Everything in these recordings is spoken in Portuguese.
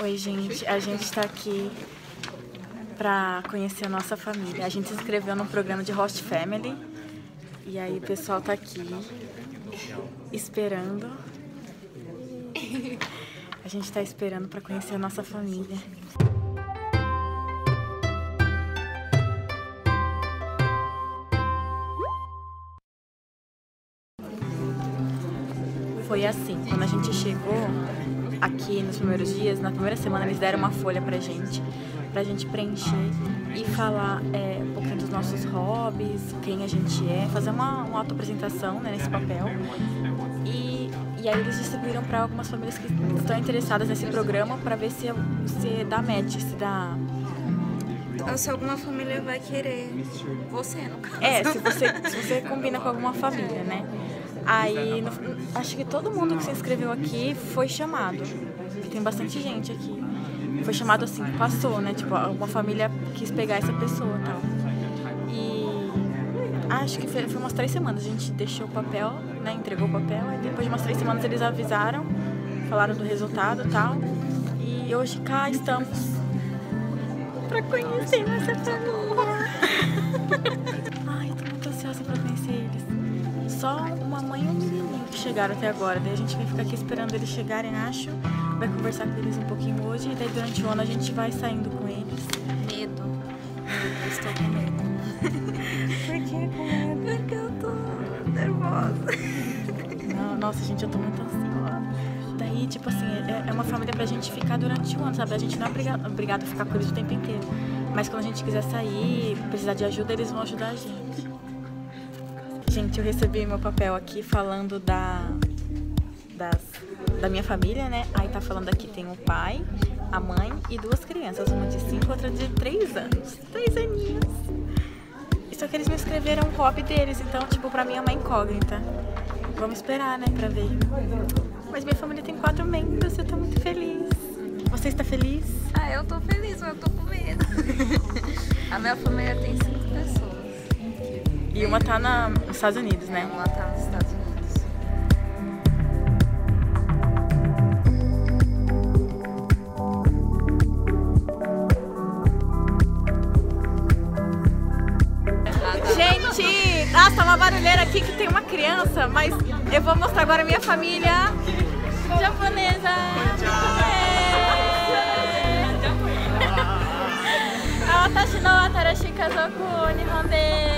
Oi, gente. A gente está aqui para conhecer a nossa família. A gente se inscreveu num programa de Host Family. E aí o pessoal tá aqui esperando. A gente está esperando para conhecer a nossa família. Foi assim, quando a gente chegou aqui nos primeiros dias, na primeira semana eles deram uma folha pra gente, pra gente preencher e falar é, um pouquinho dos nossos hobbies, quem a gente é, fazer uma, uma auto-apresentação né, nesse papel. E, e aí eles distribuíram para algumas famílias que estão interessadas nesse programa para ver se, se dá match, se dá ou se alguma família vai querer você, no caso. É, se você, se você combina com alguma família, né? Aí, no, acho que todo mundo que se inscreveu aqui foi chamado. Tem bastante gente aqui. Foi chamado assim, passou, né? Tipo, uma família quis pegar essa pessoa e tal. E acho que foi, foi umas três semanas. A gente deixou o papel, né? Entregou o papel. E depois de umas três semanas eles avisaram, falaram do resultado e tal. E hoje cá estamos pra conhecer nossa família. Só uma mãe e um menininho que chegaram até agora. Daí a gente vai ficar aqui esperando eles chegarem, acho. Vai conversar com eles um pouquinho hoje. E daí durante o ano a gente vai saindo com eles. Medo. Eu estou com medo. Por que com medo? Porque eu tô nervosa. Não, nossa, gente, eu tô muito ansiosa. Daí, tipo assim, é, é uma família pra gente ficar durante o ano, sabe? A gente não é obrigado, obrigado a ficar com eles o tempo inteiro. Mas quando a gente quiser sair, precisar de ajuda, eles vão ajudar a gente. Gente, eu recebi meu papel aqui falando da, das, da minha família, né? Aí tá falando aqui tem o pai, a mãe e duas crianças, uma de 5 outra de 3 anos. 3 aninhos. Só que eles me escreveram o hobby deles, então, tipo, pra mim é uma incógnita. Vamos esperar, né, pra ver. Mas minha família tem quatro membros, eu tô muito feliz. Você está feliz? Ah, eu tô feliz, mas eu tô com medo. a minha família tem cinco pessoas. E uma tá na, nos Estados Unidos, né? Uma tá nos Estados Unidos. Gente, nossa, tá uma barulheira aqui que tem uma criança, mas eu vou mostrar agora a minha família japonesa. Watashi no atarashi kazoku nihon de.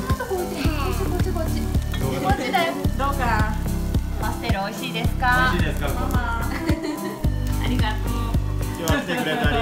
しいですか？美味しいですか？ありがとう。今日は来てくれてありがとう。